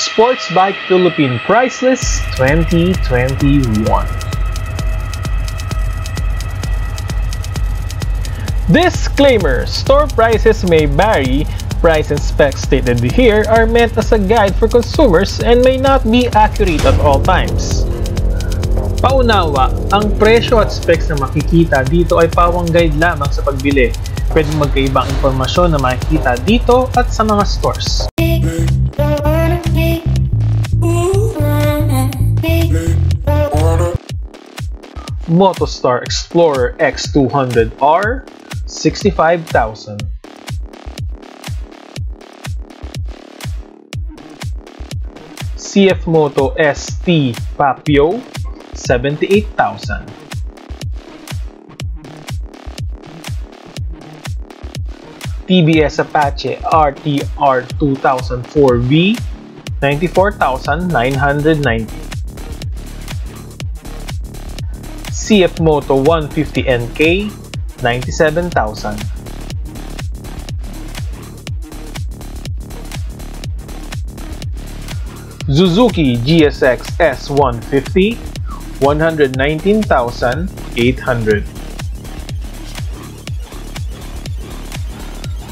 Sports Bike Philippine Price List 2021. Disclaimer: Store prices may vary. Price and specs stated here are meant as a guide for consumers and may not be accurate at all times. Paunawa, ang presyo at specs na makikita dito ay pawang guide lamang sa pagbili. Pwedeng magkaibang impormasyon na makikita dito at sa mga stores. Motostar Explorer X200R 65,000 CF Moto ST Papio 78,000 TBS Apache RTR 2004V 94,990 CF Moto 150NK 97,000 Suzuki GSX S150 119,800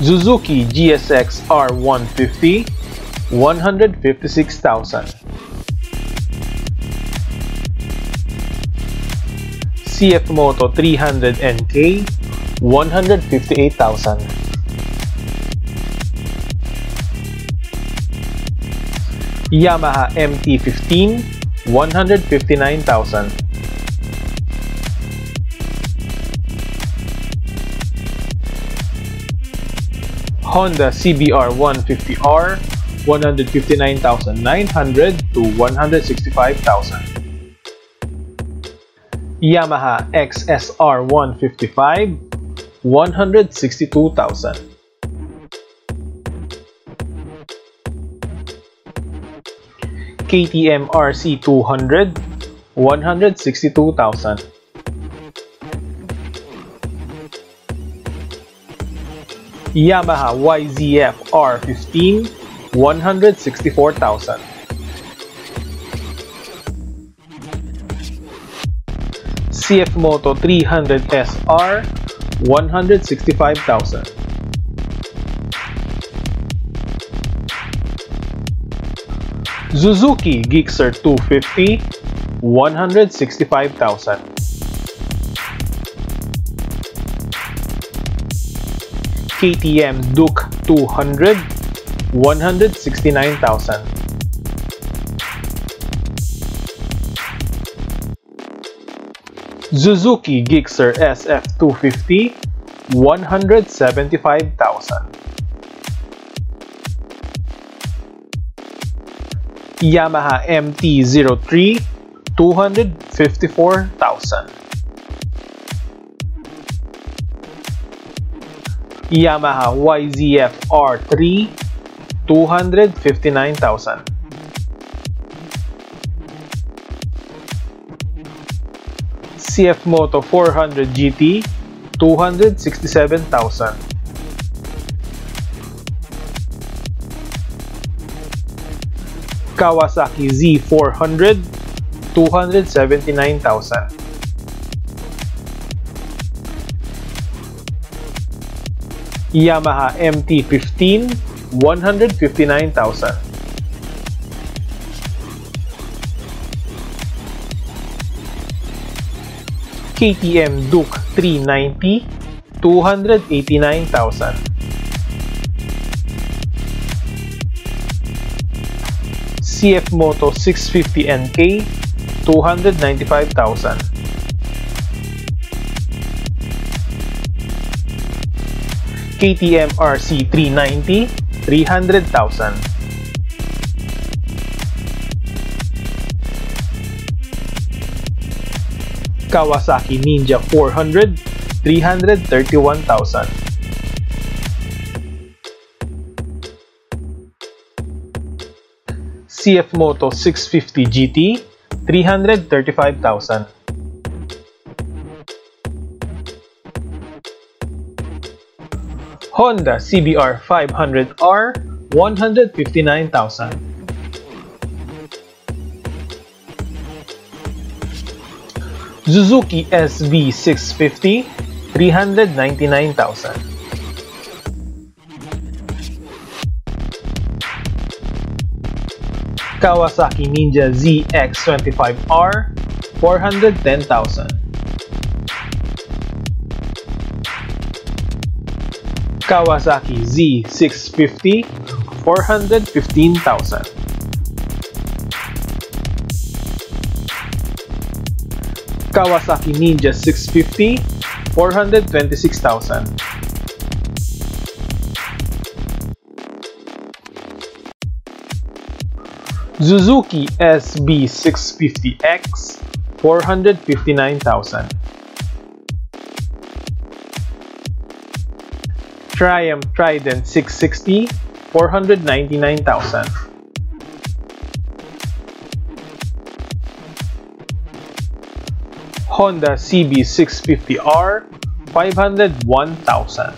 Suzuki GSX R150 156,000 CF Moto 300 NK 158,000 Yamaha MT-15 159,000 Honda CBR 150R 159,900 to 165,000 Yamaha XSR 155 162,000 KTM RC 200 162,000 Yamaha YZF R15 164,000 CF Moto 300 SR 165,000 Suzuki Gixxer 250 165,000 KTM Duke 200 169,000 Suzuki Gixxer SF250 175,000 Yamaha MT-03 254,000 Yamaha YZF R3 259,000 CF Moto 400 GT 267,000 Kawasaki Z400 279,000 Yamaha MT-15 159,000 KTM Duke 390 289,000 CF Moto 650 NK 295,000 KTM RC 390 300,000 Kawasaki Ninja 400 331,000 CF Moto 650 GT 335,000 Honda CBR 500R 159,000 Suzuki SV650, 399,000. Kawasaki Ninja ZX25R, 410,000. Kawasaki Z650, 415,000. Kawasaki Ninja 650, 426,000. Suzuki SB650X, 459,000. Triumph Trident 660, 499,000. Honda CB650R, 501,000.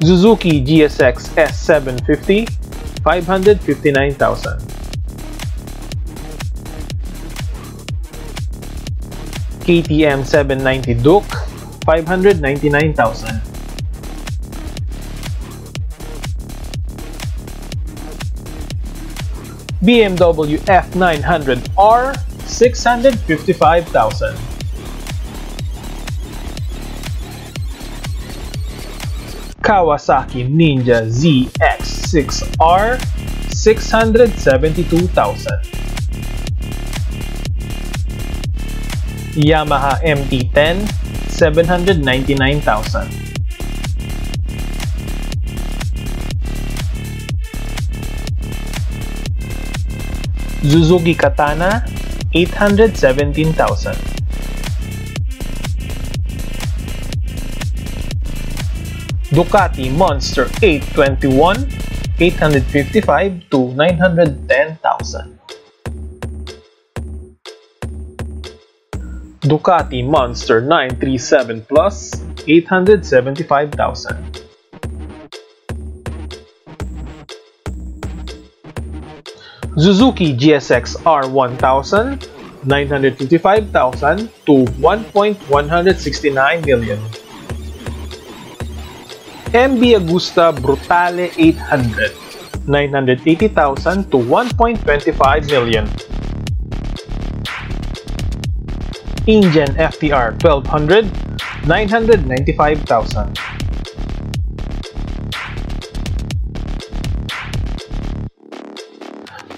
Suzuki GSX S750, 559,000. KTM 790 Duke, 599,000. BMW F900R, 655,000. Kawasaki Ninja ZX6R, 672,000. Yamaha MT-10, 799,000. Suzuki Katana, 817,000. Ducati Monster 821, 855 to 910,000. Ducati Monster 937 Plus, 875,000. Suzuki GSX R1000, 955,000 to 1.169 million. MB Agusta Brutale 800, 980,000 to 1.25 million. Ingen FTR 1200, 995,000.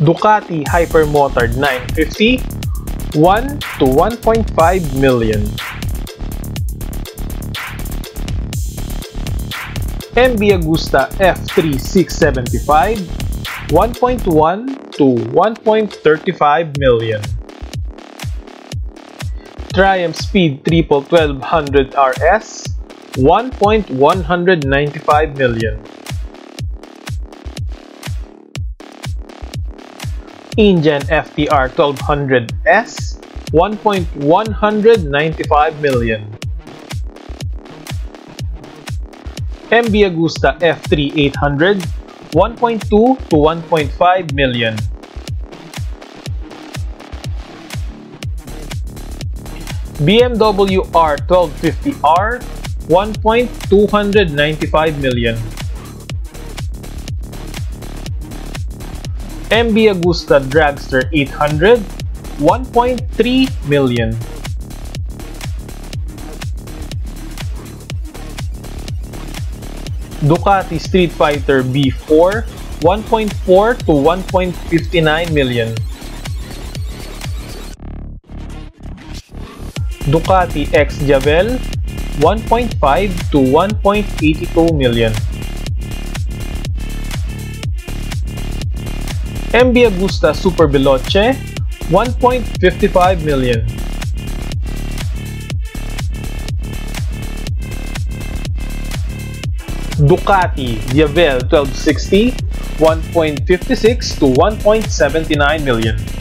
Ducati Hypermotard 950, 1 to 1.5 million. MB Agusta F3675, 1.1 to 1.35 million. Triumph Speed Triple 1200 RS, 1.195 million. Ingen FTR 1200S, 1.195 million. MB Agusta F3 800, 1.2 to 1.5 million. BMW R1250R, 1.295 million. MB Agusta Dragster 800, 1.3 million. Ducati Street Fighter B4, 1.4 to 1.59 million. Ducati X Javel, 1.5 to 1.82 million. MB Agusta Super Veloce, 1.55 million. Ducati Diavel 1260, 1.56 to 1.79 million.